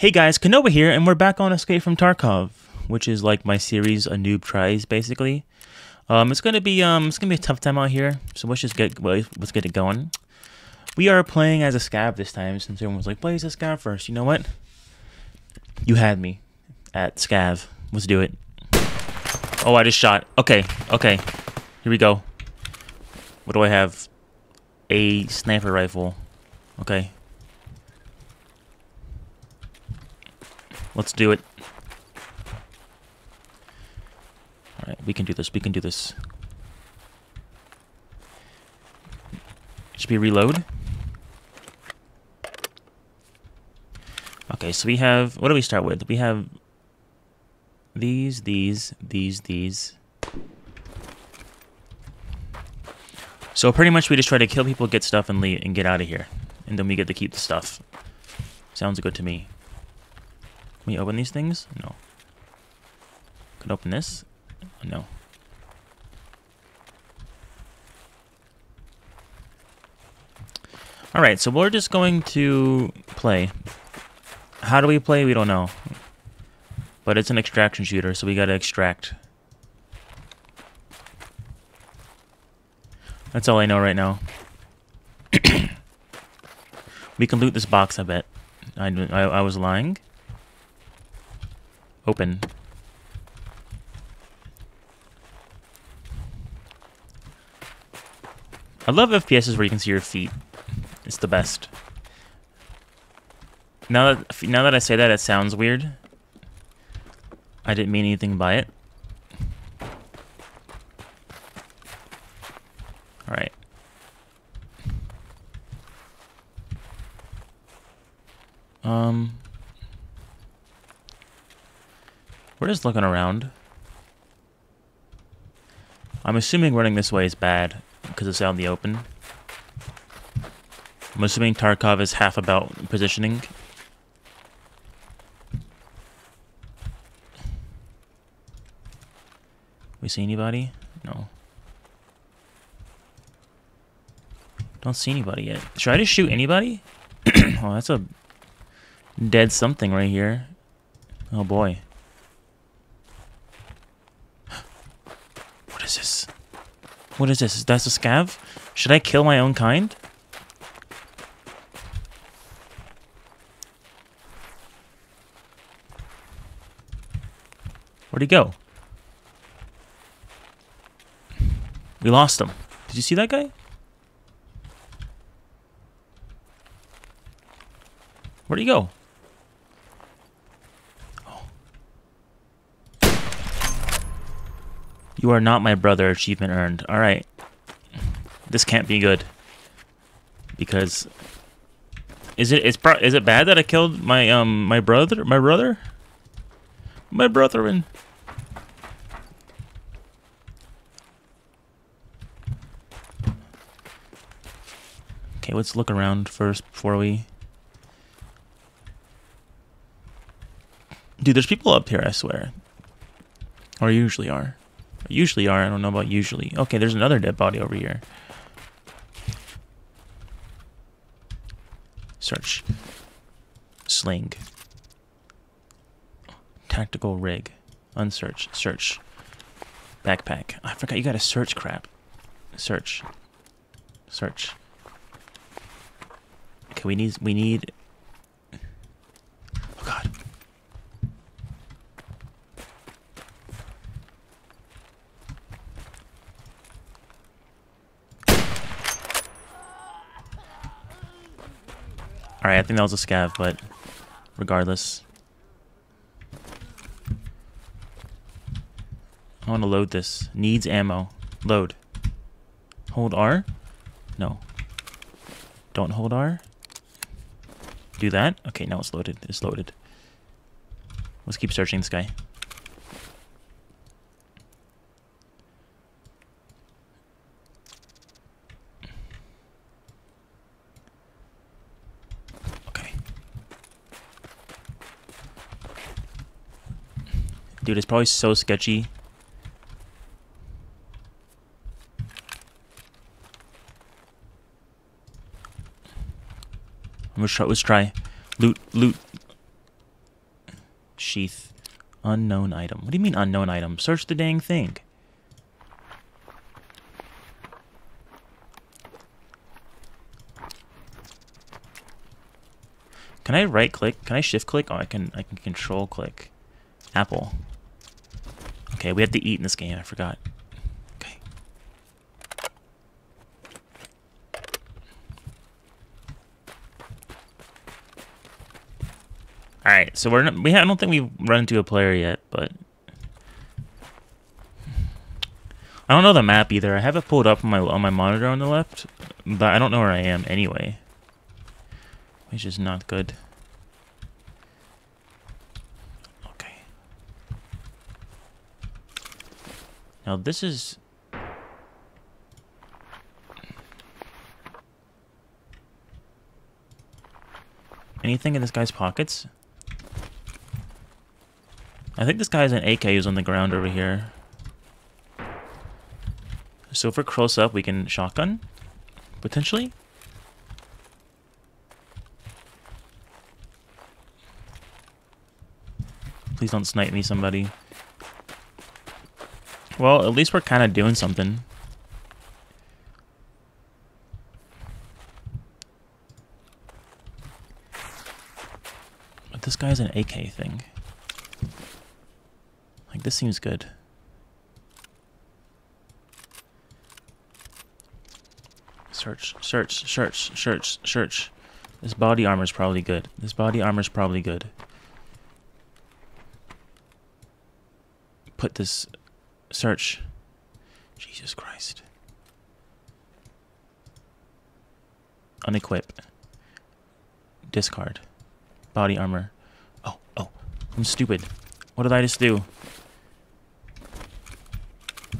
Hey guys, Connoa here, and we're back on Escape from Tarkov, which is like my series, A Noob Tries, basically. Um, it's gonna be um, it's gonna be a tough time out here, so let's just get let's get it going. We are playing as a scav this time, since everyone was like, "Play as a scav first. You know what? You had me at scav. Let's do it. Oh, I just shot. Okay, okay. Here we go. What do I have? A sniper rifle. Okay. Let's do it. Alright, we can do this. We can do this. Should we reload? Okay, so we have... What do we start with? We have these, these, these, these. So pretty much we just try to kill people, get stuff, and leave, and get out of here. And then we get to keep the stuff. Sounds good to me. Can we open these things? No. Could open this? No. Alright, so we're just going to play. How do we play? We don't know. But it's an extraction shooter, so we gotta extract. That's all I know right now. we can loot this box, I bet. I, I, I was lying. Open. I love FPSs where you can see your feet. It's the best. Now that now that I say that, it sounds weird. I didn't mean anything by it. Alright. Um... We're just looking around. I'm assuming running this way is bad, because it's out in the open. I'm assuming Tarkov is half about positioning. We see anybody? No. Don't see anybody yet. Should I just shoot anybody? oh, that's a dead something right here. Oh boy. Is this? What is this? Is that a scav? Should I kill my own kind? Where'd he go? We lost him. Did you see that guy? Where'd he go? You are not my brother. Achievement earned. All right. This can't be good. Because is it is is it bad that I killed my um my brother my brother my brethren? Okay, let's look around first before we... Dude, there's people up here, I swear. Or usually are. Usually are, I don't know about usually. Okay, there's another dead body over here. Search. Sling. Tactical rig. Unsearch. Search. Backpack. I forgot you gotta search crap. Search. Search. Okay, we need we need Oh god. Alright, I think that was a scav, but regardless. I want to load this. Needs ammo. Load. Hold R? No. Don't hold R? Do that? Okay, now it's loaded. It's loaded. Let's keep searching this guy. Dude, it's probably so sketchy. Let's try. Let's try. Loot, loot. sheath. Unknown item. What do you mean unknown item? Search the dang thing. Can I right click? Can I shift click? Oh, I can I can control click. Apple. Okay, we have to eat in this game. I forgot. Okay. All right, so we're not, we I don't think we've run into a player yet, but I don't know the map either. I have it pulled up on my on my monitor on the left, but I don't know where I am anyway, which is not good. Now this is anything in this guy's pockets. I think this guy has an AK who's on the ground over here. So if we're close up, we can shotgun, potentially. Please don't snipe me, somebody. Well, at least we're kind of doing something. But this guy's an AK thing. Like, this seems good. Search, search, search, search, search. This body armor is probably good. This body armor is probably good. Put this... Search. Jesus Christ. Unequip. Discard. Body armor. Oh, oh. I'm stupid. What did I just do? Oh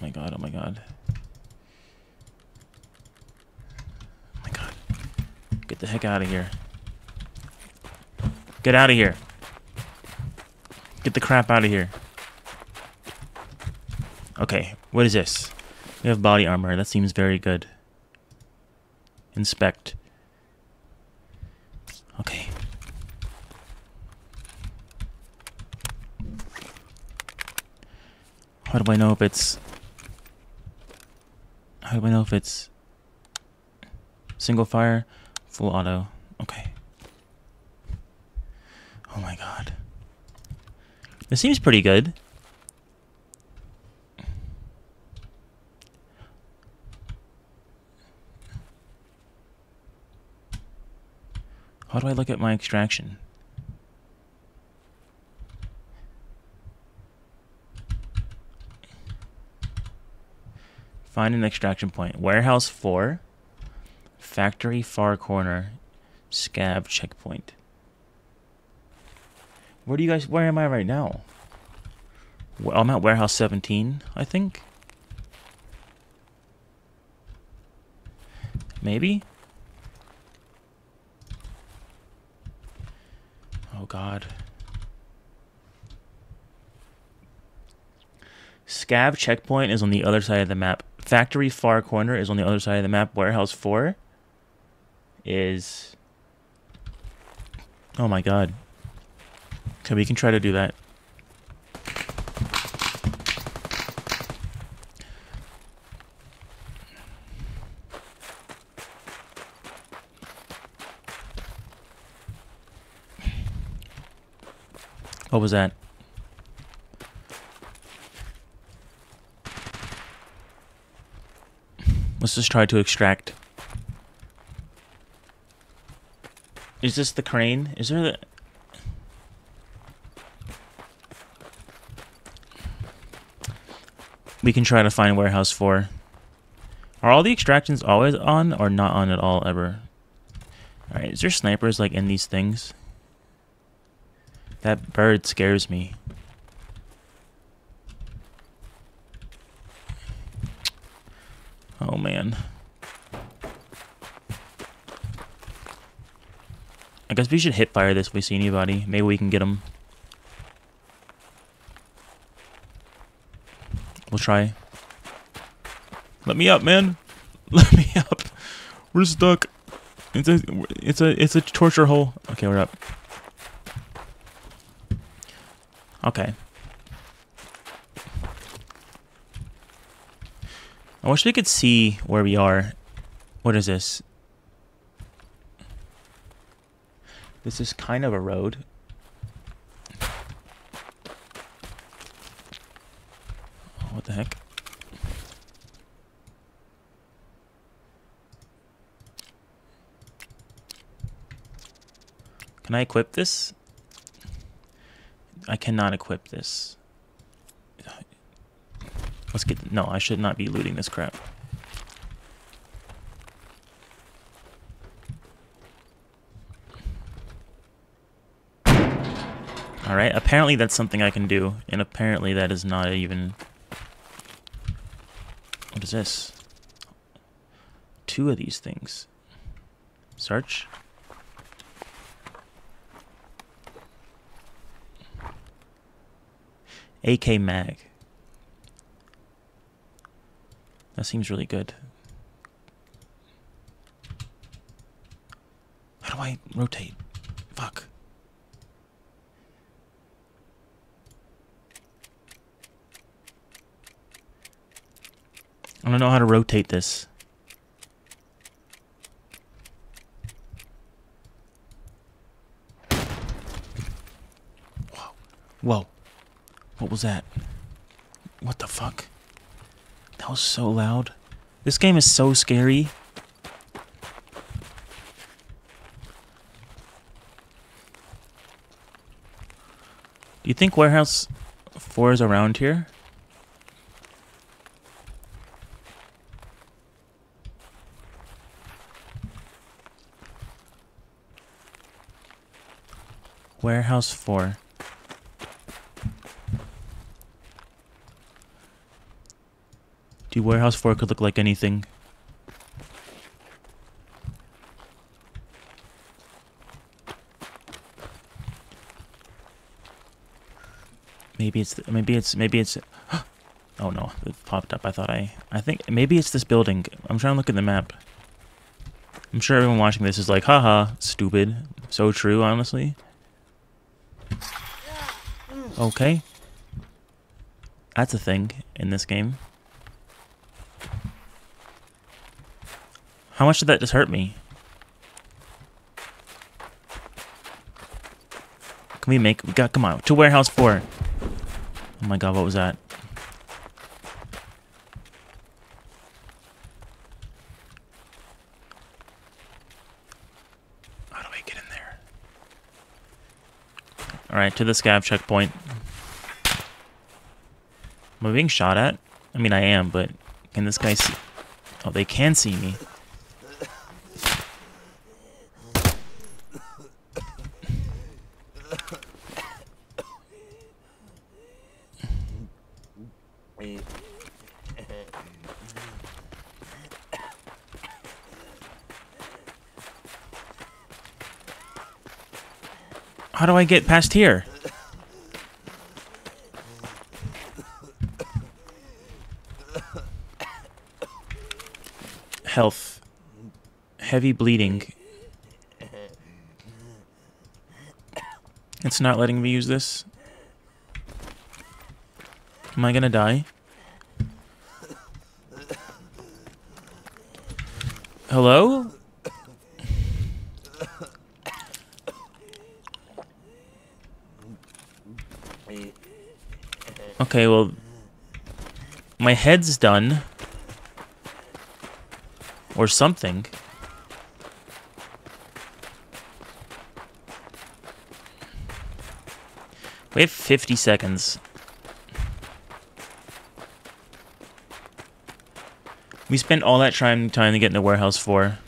my god, oh my god. Oh my god. Get the heck out of here. Get out of here. Get the crap out of here. Okay, what is this? We have body armor. That seems very good. Inspect. Okay. How do I know if it's... How do I know if it's... Single fire, full auto. Okay. Oh my god. This seems pretty good. How do I look at my extraction? Find an extraction point. Warehouse 4. Factory far corner. scav checkpoint. Where do you guys... Where am I right now? I'm at warehouse 17, I think. Maybe? God. Scav checkpoint is on the other side of the map. Factory far corner is on the other side of the map. Warehouse 4 is... Oh my god. Okay, we can try to do that. What was that? Let's just try to extract. Is this the crane? Is there the... We can try to find warehouse 4. Are all the extractions always on or not on at all ever? Alright, is there snipers like in these things? That bird scares me. Oh man. I guess we should hip fire this if we see anybody. Maybe we can get them. We'll try. Let me up, man. Let me up. We're stuck. It's a it's a it's a torture hole. Okay, we're up. Okay. I wish we could see where we are. What is this? This is kind of a road. What the heck? Can I equip this? I cannot equip this. Let's get... No, I should not be looting this crap. Alright, apparently that's something I can do. And apparently that is not even... What is this? Two of these things. Search. AK Mag. That seems really good. How do I rotate? Fuck. I don't know how to rotate this. Whoa. Whoa. What was that? What the fuck? That was so loud. This game is so scary. Do you think Warehouse 4 is around here? Warehouse 4. Do Warehouse 4 could look like anything. Maybe it's maybe it's maybe it's Oh no, it popped up. I thought I I think maybe it's this building. I'm trying to look at the map. I'm sure everyone watching this is like, haha, stupid. So true, honestly. Okay. That's a thing in this game. How much did that just hurt me? Can we make... We got, come on. To Warehouse 4. Oh my god, what was that? How do I get in there? Alright, to the scav checkpoint. Am I being shot at? I mean, I am, but can this guy see? Oh, they can see me. How do I get past here? Health. Heavy bleeding. It's not letting me use this. Am I gonna die? Hello? Okay, well... My head's done. Or something. We have 50 seconds. We spent all that time trying to get in the warehouse for.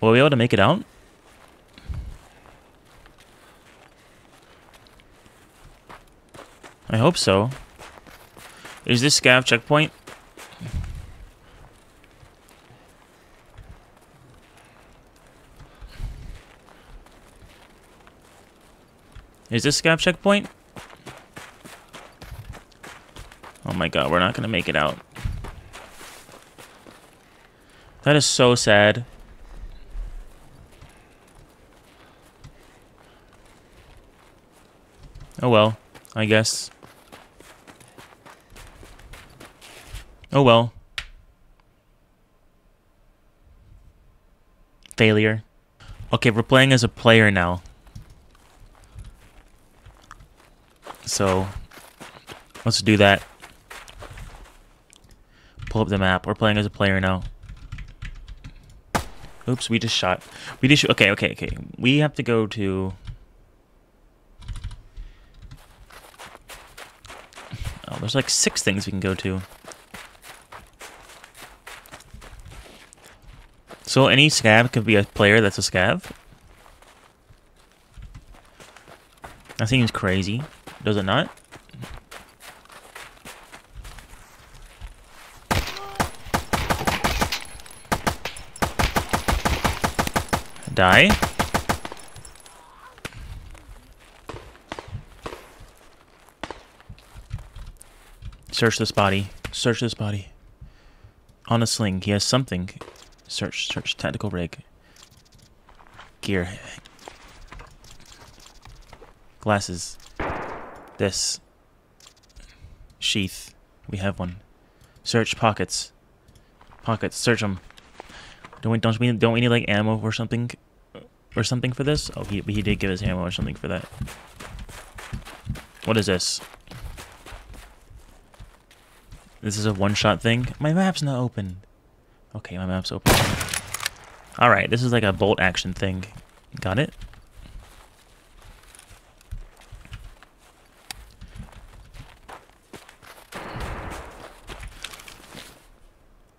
Will we be able to make it out? I hope so. Is this scav checkpoint? Is this scav checkpoint? Oh my god, we're not gonna make it out. That is so sad. Oh well, I guess. Oh well. Failure. Okay, we're playing as a player now. So, let's do that. Pull up the map. We're playing as a player now. Oops, we just shot. We just okay, okay, okay. We have to go to Oh, there's like six things we can go to. So any scav could be a player that's a scav? That seems crazy. Does it not? Die. Search this body. Search this body. On a sling. He has something. Search, search. Tactical rig. Gear. Glasses. This. Sheath. We have one. Search pockets. Pockets. Search them. Don't we? Don't we? Don't we need like ammo or something, or something for this? Oh, he he did give us ammo or something for that. What is this? This is a one-shot thing. My map's not open. Okay, my map's open. Alright, this is like a bolt action thing. Got it?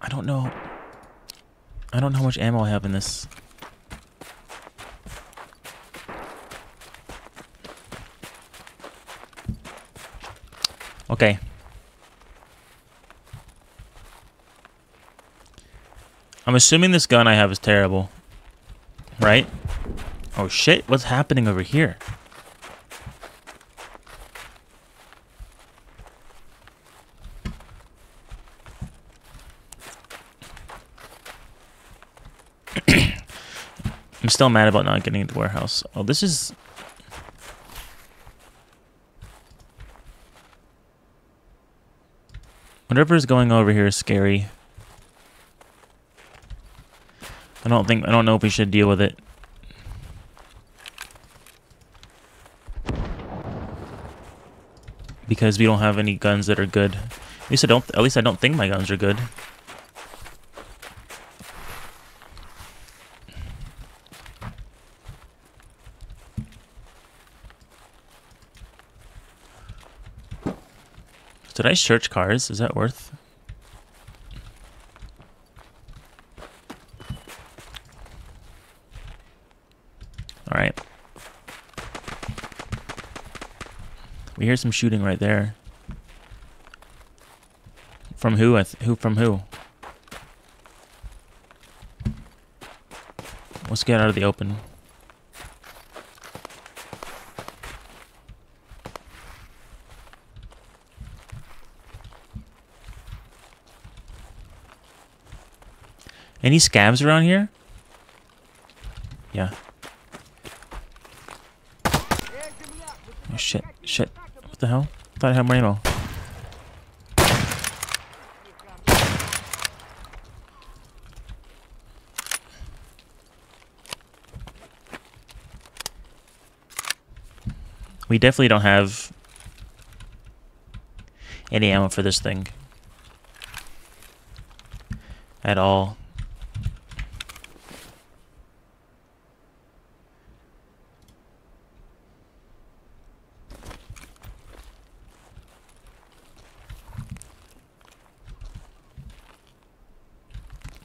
I don't know. I don't know how much ammo I have in this. Okay. I'm assuming this gun I have is terrible. Right? Oh shit, what's happening over here? I'm still mad about not getting into the warehouse. Oh, this is... Whatever is going over here is scary. I don't think I don't know if we should deal with it. Because we don't have any guns that are good. At least I don't at least I don't think my guns are good. Did I search cars? Is that worth? Alright. We hear some shooting right there. From who? who from who? Let's get out of the open. Any scavs around here? Yeah. Oh shit, shit. The hell? Thought I had more ammo. We definitely don't have any ammo for this thing. At all.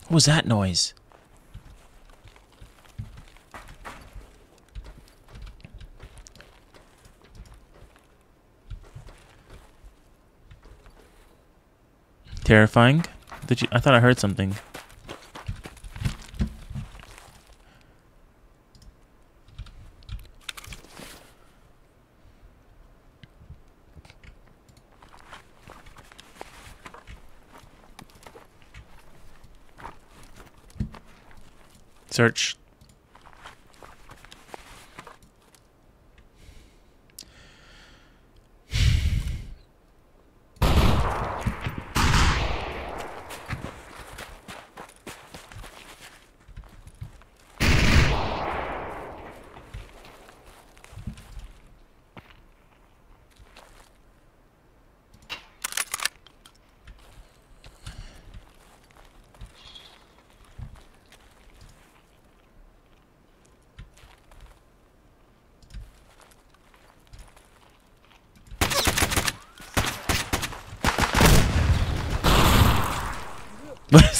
What was that noise? Terrifying? Did you I thought I heard something. Search.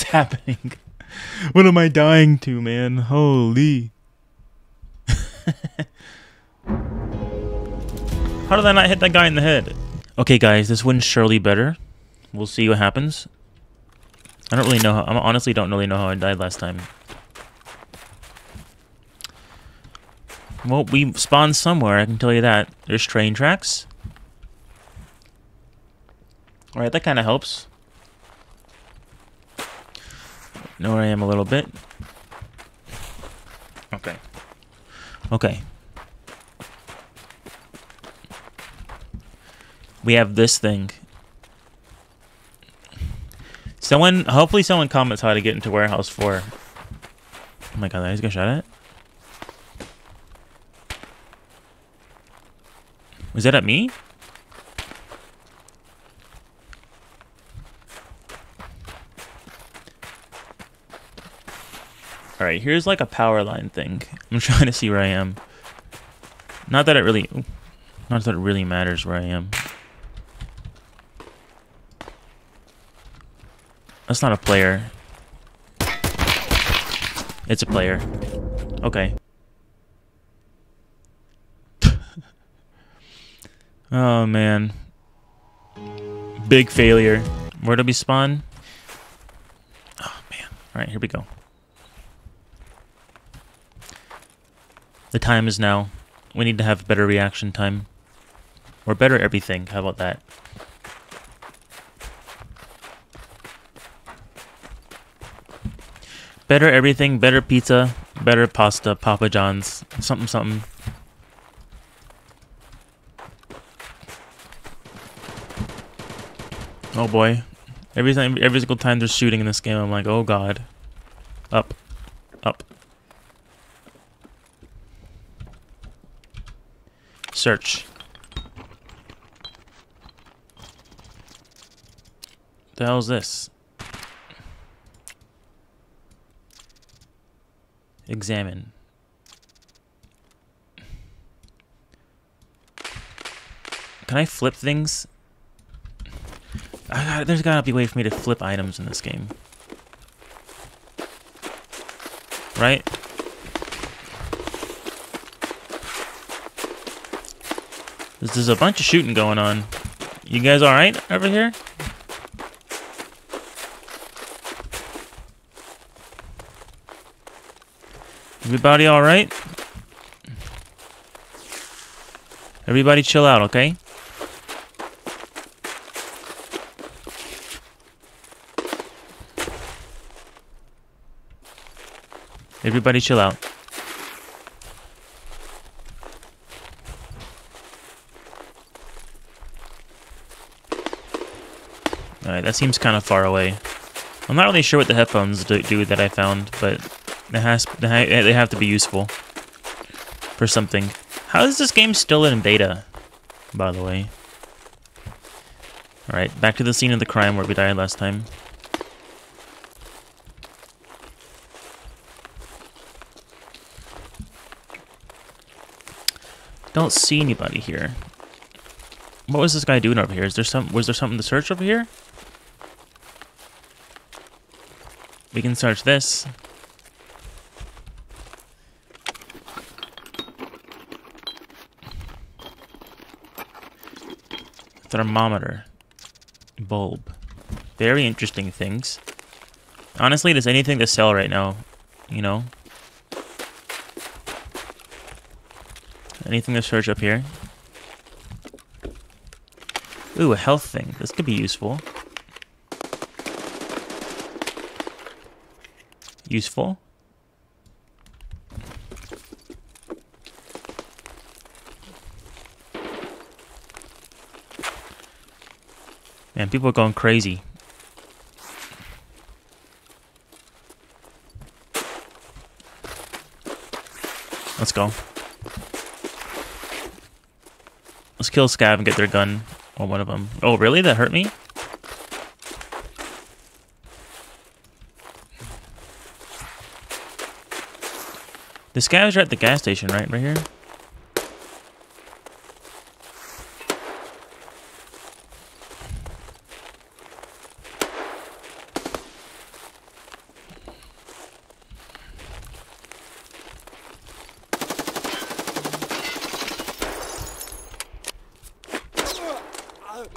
happening? What am I dying to, man? Holy. How did I not hit that guy in the head? Okay, guys, this one's surely better. We'll see what happens. I don't really know how... I honestly don't really know how I died last time. Well, we spawned somewhere, I can tell you that. There's train tracks. Alright, that kind of helps. Know where I am a little bit. Okay. Okay. We have this thing. Someone, hopefully someone comments how to get into Warehouse 4. Oh my god, I just got shot at? Was that at me? Alright, here's like a power line thing. I'm trying to see where I am. Not that it really... Not that it really matters where I am. That's not a player. It's a player. Okay. oh, man. Big failure. Where do we spawn? Oh, man. Alright, here we go. The time is now. We need to have better reaction time. Or better everything. How about that? Better everything, better pizza, better pasta, Papa John's, something something. Oh boy. Every time every single time there's shooting in this game, I'm like, oh god. Up. Up. Search. The hell is this? Examine. Can I flip things? I there's gotta be a way for me to flip items in this game. Right? There's a bunch of shooting going on. You guys alright over here? Everybody alright? Everybody chill out, okay? Everybody chill out. Alright, that seems kind of far away. I'm not really sure what the headphones do, that I found, but it has they have to be useful for something. How is this game still in beta, by the way? Alright, back to the scene of the crime where we died last time. Don't see anybody here. What was this guy doing over here? Is there some was there something to search over here? We can search this. Thermometer. Bulb. Very interesting things. Honestly, there's anything to sell right now, you know? Anything to search up here? Ooh, a health thing. This could be useful. Useful. Man, people are going crazy. Let's go. Let's kill Scav and get their gun. Or one of them. Oh, really? That hurt me? This guy was right at the gas station, right? Right here?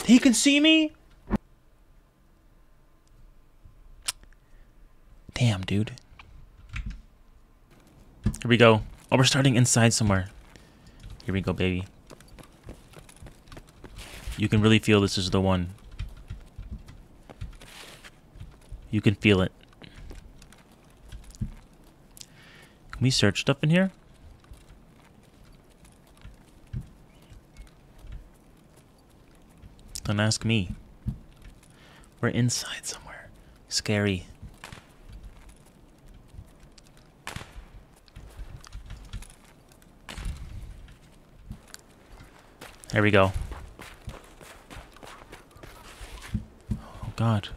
He can see me? We go. Oh, we're starting inside somewhere. Here we go, baby. You can really feel this is the one. You can feel it. Can we search stuff in here? Don't ask me. We're inside somewhere. Scary. There we go. Oh god.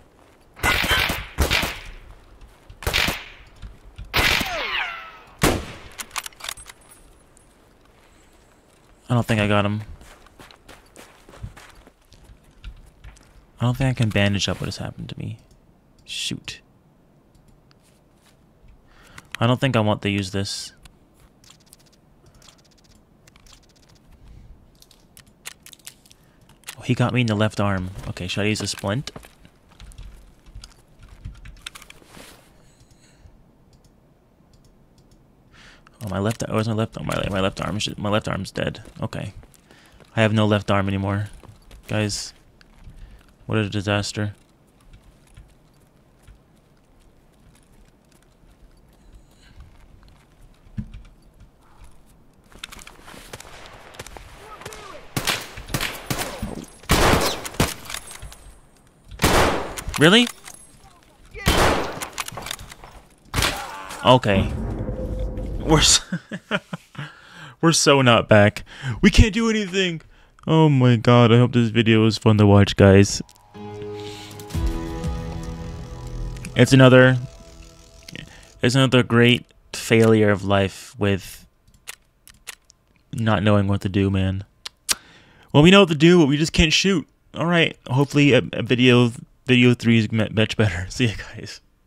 I don't think I got him. I don't think I can bandage up what has happened to me. Shoot. I don't think I want to use this. Oh, he got me in the left arm. Okay, should I use a splint? Oh, my left. Oh, my left. Oh, my my left arm. My left arm's dead. Okay, I have no left arm anymore, guys. What a disaster. Really? Okay. We're so we're so not back. We can't do anything. Oh my god, I hope this video was fun to watch, guys. It's another it's another great failure of life with not knowing what to do, man. Well, we know what to do, but we just can't shoot. All right. Hopefully, a, a video video three is much better. See you guys.